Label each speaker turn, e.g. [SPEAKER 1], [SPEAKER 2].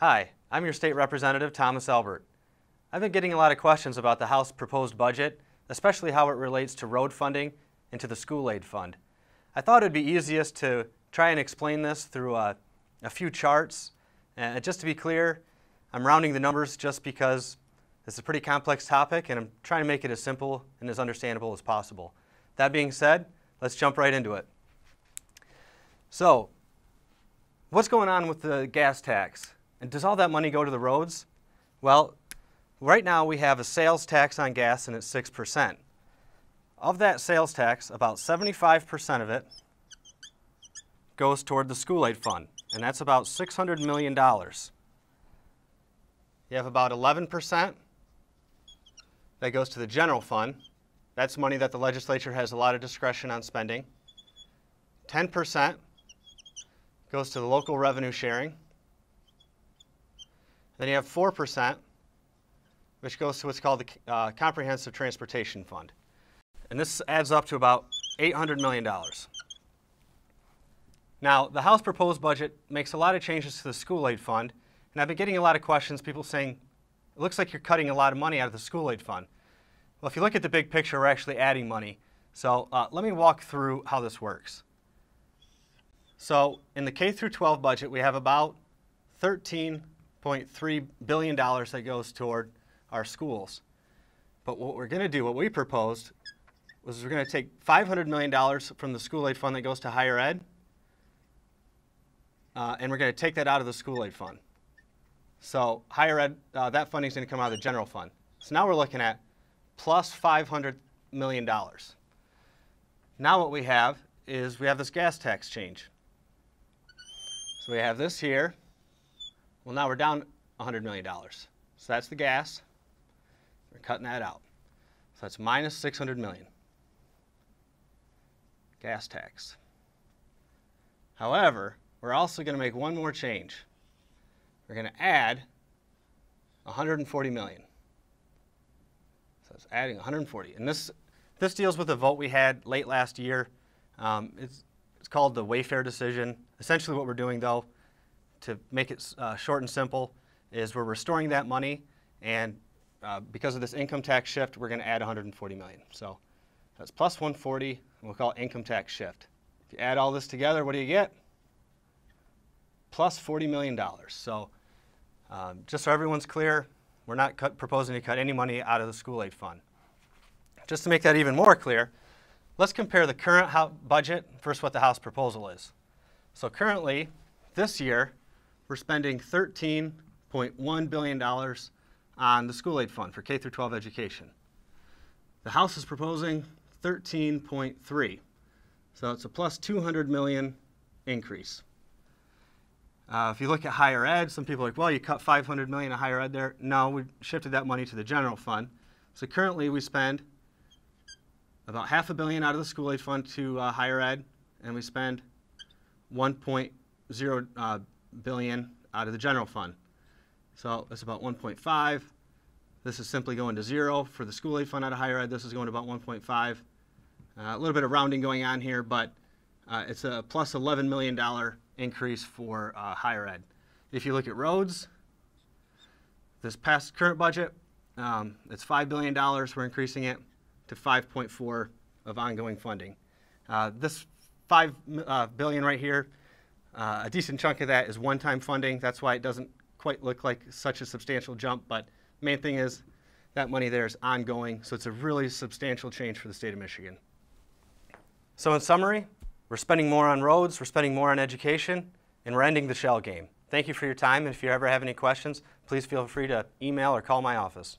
[SPEAKER 1] Hi, I'm your state representative, Thomas Albert. I've been getting a lot of questions about the House proposed budget, especially how it relates to road funding and to the school aid fund. I thought it'd be easiest to try and explain this through a, a few charts. And just to be clear, I'm rounding the numbers just because it's a pretty complex topic and I'm trying to make it as simple and as understandable as possible. That being said, let's jump right into it. So, what's going on with the gas tax? And does all that money go to the roads? Well, right now we have a sales tax on gas and it's 6%. Of that sales tax, about 75% of it goes toward the school aid fund, and that's about $600 million. You have about 11% that goes to the general fund. That's money that the legislature has a lot of discretion on spending. 10% goes to the local revenue sharing. Then you have 4%, which goes to what's called the uh, Comprehensive Transportation Fund. And this adds up to about $800 million. Now, the House proposed budget makes a lot of changes to the school aid fund, and I've been getting a lot of questions, people saying, it looks like you're cutting a lot of money out of the school aid fund. Well, if you look at the big picture, we're actually adding money. So uh, let me walk through how this works. So in the K through 12 budget, we have about 13.3 billion dollars that goes toward our schools. But what we're going to do, what we proposed, was we're going to take $500 million from the school aid fund that goes to higher ed, uh, and we're going to take that out of the school aid fund. So higher ed, uh, that funding is going to come out of the general fund. So now we're looking at plus $500 million. Now what we have is we have this gas tax change. So we have this here. Well, now we're down $100 million. So that's the gas. We're cutting that out. So that's minus 600 million. Gas tax. However, we're also going to make one more change. We're going to add 140 million. So it's adding 140. And this, this deals with a vote we had late last year. Um, it's, it's called the Wayfair decision. Essentially what we're doing, though, to make it uh, short and simple, is we're restoring that money, and uh, because of this income tax shift, we're going to add 140 million. So that's plus 140, and we'll call it income tax shift. If you add all this together, what do you get? Plus $40 million. So um, just so everyone's clear, we're not cut, proposing to cut any money out of the school aid fund. Just to make that even more clear, let's compare the current budget versus what the House proposal is. So currently, this year, we're spending $13.1 billion on the school aid fund for K through 12 education. The House is proposing 13.3, so it's a plus 200 million increase. Uh, if you look at higher ed, some people are like, well, you cut 500 million of higher ed there. No, we shifted that money to the general fund. So currently we spend about half a billion out of the school aid fund to uh, higher ed, and we spend 1.0 uh, billion out of the general fund. So it's about 1.5. This is simply going to zero for the school aid fund out of higher ed. This is going to about 1.5. Uh, a little bit of rounding going on here, but uh, it's a plus $11 million increase for uh, higher ed. If you look at roads, this past current budget, um, it's $5 billion. We're increasing it to 5.4 of ongoing funding. Uh, this five uh, billion right here, uh, a decent chunk of that is one-time funding. That's why it doesn't quite look like such a substantial jump. But main thing is that money there is ongoing, so it's a really substantial change for the state of Michigan. So in summary, we're spending more on roads, we're spending more on education, and we're ending the shell game. Thank you for your time, and if you ever have any questions, please feel free to email or call my office.